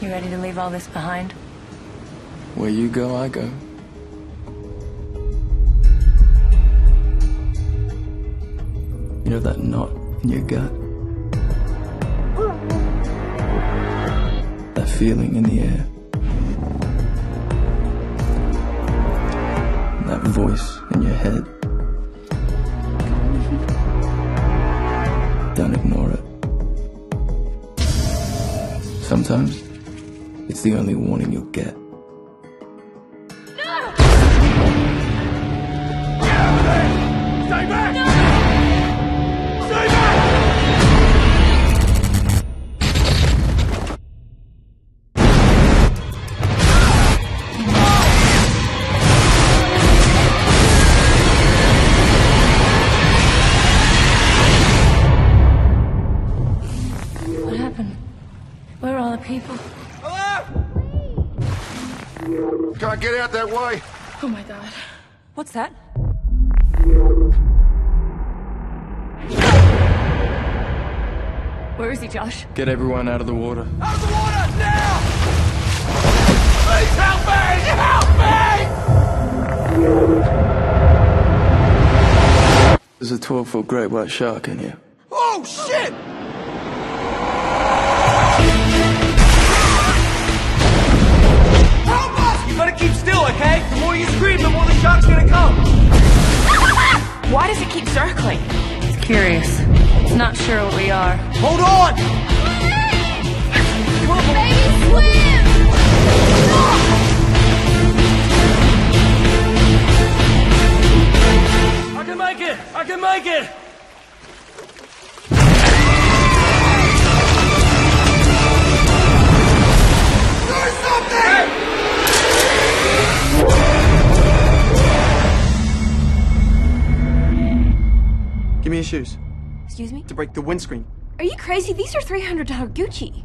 You ready to leave all this behind? Where you go, I go. You know that knot in your gut? That feeling in the air? That voice in your head? Don't ignore it. Sometimes, it's the only warning you'll get. Stay back! Stay back! What happened? Where are all the people? Can't get out that way. Oh my god. What's that? Where is he, Josh? Get everyone out of the water. Out of the water, now! Please help me! Help me! There's a 12 foot great white shark in here. Oh, shit! Why does it keep circling? It's curious. It's not sure what we are. Hold on! Give me your shoes Excuse me? to break the windscreen. Are you crazy? These are $300 Gucci.